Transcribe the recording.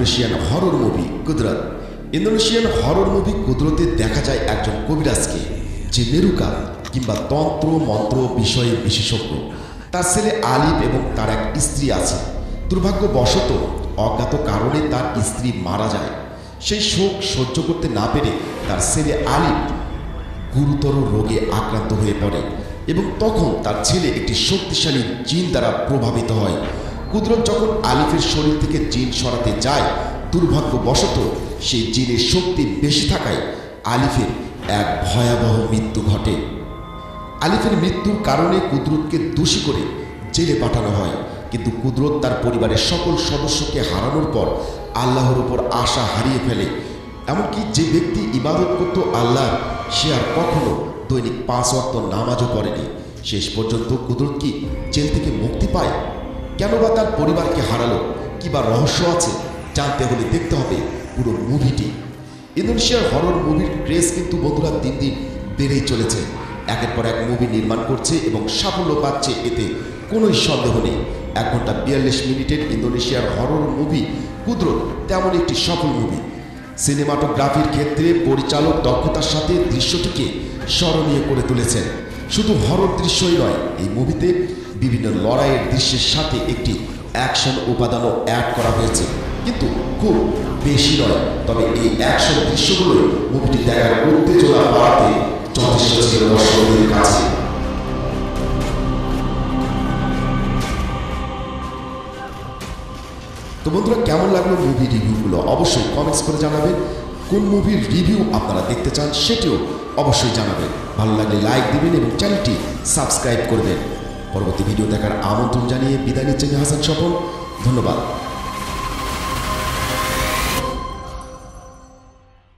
Indonesian horror movie Qodrat. Indonesian horror movie কুদরতে দেখা যায় একজন কবিরাজকে, যে মেরুকা কিংবা তন্ত্র, মন্ত্র, বিষয়ে বিশেষজ্ঞ। তার ছেলে আলিফ এবং তার এক স্ত্রী আছে। দুর্ভাগ্যবশত অজ্ঞাত কারণে তার স্ত্রী মারা যায়। সেই শোক সহ্য করতে না পেরে তার ছেলে আলিফ গুরুতর রোগে আক্রান্ত হয়ে পড়ে এবং তখন তার ছেলে একটি শক্তিশালী জিন দ্বারা প্রভাবিত হয়। কুদরত যখন আলিফের শরীর থেকে জিন সরাতে যায়, দুর্ভাগ্যবশত সেই জিনের শক্তি বেশি থাকায় আলিফের এক ভয়াবহ মৃত্যু ঘটে। আলিফের মৃত্যুর কারণে কুদরতকে দোষী করে জেলে পাঠানো হয়, কিন্তু কুদরত তার পরিবারের সকল সদস্যকে হারানোর পর আল্লাহর উপর আশা হারিয়ে ফেলে। এমনকি যে ব্যক্তি ইবাদত করত আল্লাহ সে আর কখনো দৈনিক পাঁচ অক্ত নামাজও পড়েনি। শেষ পর্যন্ত কুদরত কি জেল থেকে মুক্তি পায়? কেন বা তার পরিবারকে হারালো? কি বা রহস্য আছে? জানতে হলে দেখতে হবে পুরো মুভিটি। ইন্দোনেশিয়ার হরর মুভির ক্রেজ কিন্তু বন্ধুরা দিন দিন বেড়েই চলেছে। একের পর এক মুভি নির্মাণ করছে এবং সাফল্য পাচ্ছে এতে কোনোই সন্দেহ নেই। এক ঘণ্টা বিয়াল্লিশ মিনিটের ইন্দোনেশিয়ার হরর মুভি কুদরত তেমন একটি সফল মুভি সিনেমাটোগ্রাফির ক্ষেত্রে পরিচালক দক্ষতার সাথে দৃশ্যটিকে স্মরণীয় করে তুলেছেন। শুধু হরর দৃশ্যই নয়, এই মুভিতে বিভিন্ন লড়াইয়ের দৃশ্যের সাথে একটি অ্যাকশন উপাদানও অ্যাড করা হয়েছে। কিন্তু খুব বেশি নয়, তবে এই অ্যাকশন দৃশ্যগুলোই মুভিটি দেখার উত্তেজনা বাড়াতে যথেষ্ট ছিল দর্শকদের কাছে। তো বন্ধুরা, কেমন লাগল মুভি রিভিউগুলো অবশ্যই কমেন্টস করে জানাবেন। কোন মুভির রিভিউ আপনারা দেখতে চান, সেটিও অবশ্যই জানাবেন। ভালো লাগলে লাইক দিবেন এবং চ্যানেলটি সাবস্ক্রাইব করবেন পরবর্তী ভিডিও দেখার আমন্ত্রণ জানিয়ে বিদায় নিচ্ছেন হাসান সফল ধন্যবাদ।